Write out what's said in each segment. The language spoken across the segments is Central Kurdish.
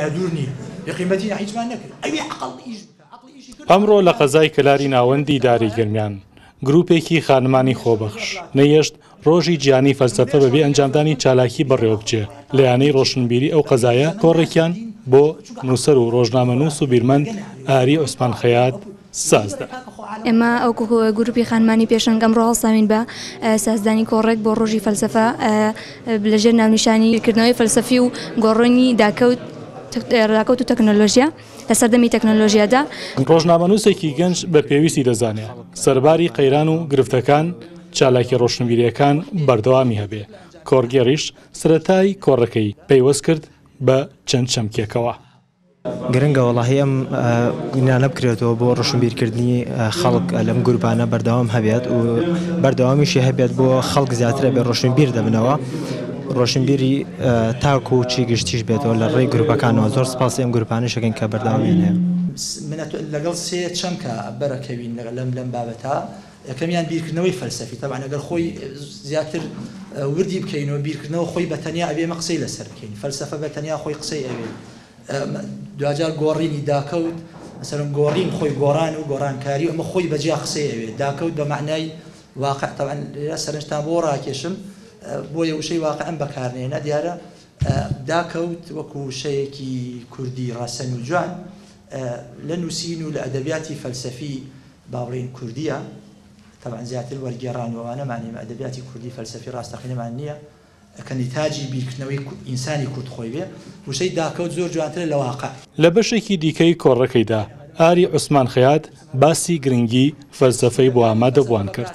دوور نییە بێ قیمەتی نە هیچمان نەکرد ئەوی عەقڵ ئیش بکا عەقڵ ئیشی کرد ئەمڕۆ لە قەزای کەلاری ناوەندی داری گەرمیان گروپێکی خانمانی خۆبەخش نەیەشت ڕۆژی جیانی فەلسەفە بەبێ ئەنجامدانی چالاکی بەڕێوە بچێ لە یانەی ڕۆشنبیری ئەو قەزایە کۆڕێکیان بۆ نووسەر و ڕۆژنامەنووس و بیرمەند ئاری عوسمان خەیات سازدا. ئێمە ئەو گروپی خانمانی پێشەنگ ئەمڕۆ هەڵساوین بە سازدانی کۆڕێک بۆ ڕۆژی فەلسەفە لە ژێر ناونیشانی بیرکردنەوەی فەلسەفی و گۆڕینی داکەوت ڕاکەوت و تەکنەلۆژیا لە سەردەمی تەکنەلۆژیادا ڕۆژنامەنووسێکی گەنج بە پێویستی دەزانێ سەرباری قەیران و گرفتەکان چالاکی ڕۆشنبیرییەکان بەردەوامی هەبێ کۆڕگێڕیش سەرەتای کۆڕەکەی پەیوەست کرد بە چەند چەمکێکەوە. گرنگە وەڵاهی ئەم گرنانە بکرێتەوە بۆ ڕشنبیر کردنی خەڵک لەم گوربانە بەردەوام هەبێت و بەردەوامیشی هەبێت بۆ خەڵک زیاترە بێ ڕۆشنبیر دەبنەوە ڕۆشنبیری تاکو و چی گشتیش بێتەوە لە ڕێی گروپەکانەوە زۆر سپاسی ئەم گروپانە شەکەین کە بەردەوامی. یەکەمیان بیرکردنەوەی فەلسەفی، تەبعەن ئەگەر خۆی زیاتر وردی بکەینەوە، بیرکردنەوە خۆی بە تەنیا ئەبێ ئێمە قسەی لەسەر بکەین، فەلسەفە بە تەنیا خۆی قسەی ئەوێ، دواجار گۆڕینی داکەوت، مەسەلەن گۆڕین خۆی گۆڕان و گۆڕانکاری و ئەمە خۆی بە جیا قسەی ئەوێ، داکەوت بە مەعنای واقع، تەبعەن لێرە سەرنجتان بۆ ڕاکێشم بۆیە وشەی واقعم بەکار نەهێنا، دیارە داکەوت وەکوو وشەیەکی کوردی ڕەسەن و جوان، لە نووسین و لە ئەدەبیاتی فەلسەفی با بڵێین کوردییە، تەبعەن زیاتر وەرگێڕان و ئەوانەمان هەیە، ئەدەبیاتی کوردی فەلسەفی ڕاستەقینەمان نییە کە نیتاجی بیرکردنەوەی ئینسانی کورد خۆی بێ. وشەی داکەوت زۆر جوانترە لە واقع. لە بەشێکی دیکەی کۆڕەکەیدا، ئاری عوسمان خەیات باسی گرنگی فەلسەفەی بۆ ئامادەبووان کرد.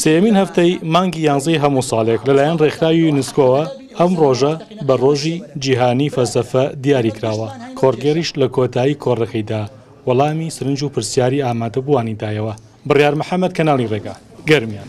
سێیەمین هەفتەی مانگی یانزەی هەموو ساڵێک لەلایەن ڕێکخراوی یونسکۆوە ئەم ڕۆژە بە ڕۆژی جیهانی فەلسەفە دیاری کراوە، کۆڕگێڕیش لە کۆتایی کۆڕەکەیدا وەڵامی سرنج و پرسیاری ئامادەبووانی دایەوە. بڕیار محەمەد، کەناڵی ڕێگا، گەرمیان.